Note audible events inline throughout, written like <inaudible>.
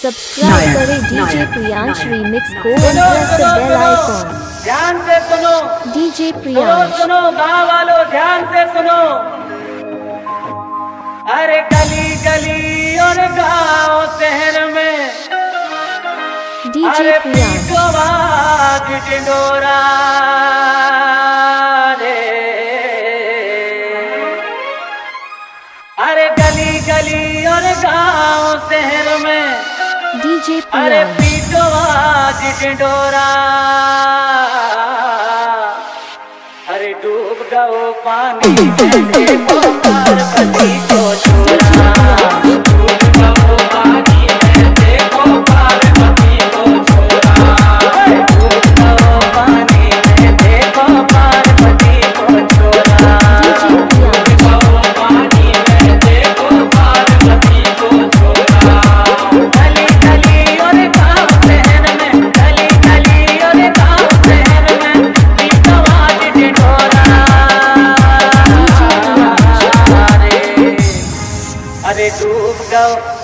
Subscribe करें DJ Priyansh remix को सुनो, सुनो, बेल आइकॉन ध्यान से सुनो। डीजे प्रियांश सुनो गाँव वालों ध्यान से सुनो। अरे गली गली और गाँव शहर में। डीजे प्रियांश डिंडोरा गली और गाँव शहर में। डीजे अरे पीटो आज डोरा। अरे डूब गो पानी <laughs>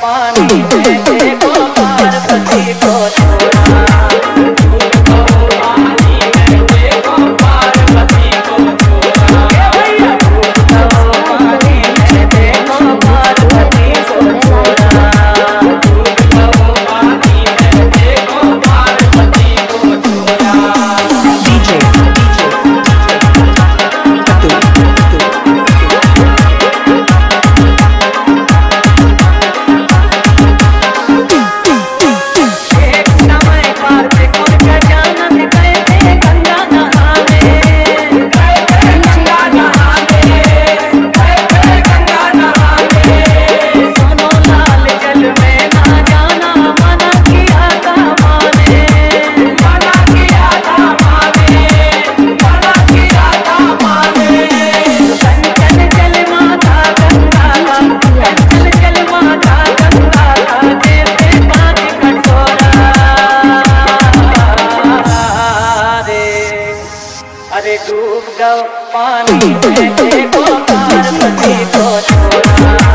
पानी को पार्वती को छोड़ा डूब जाओ पानी में देखो पार्वती को छोड़ा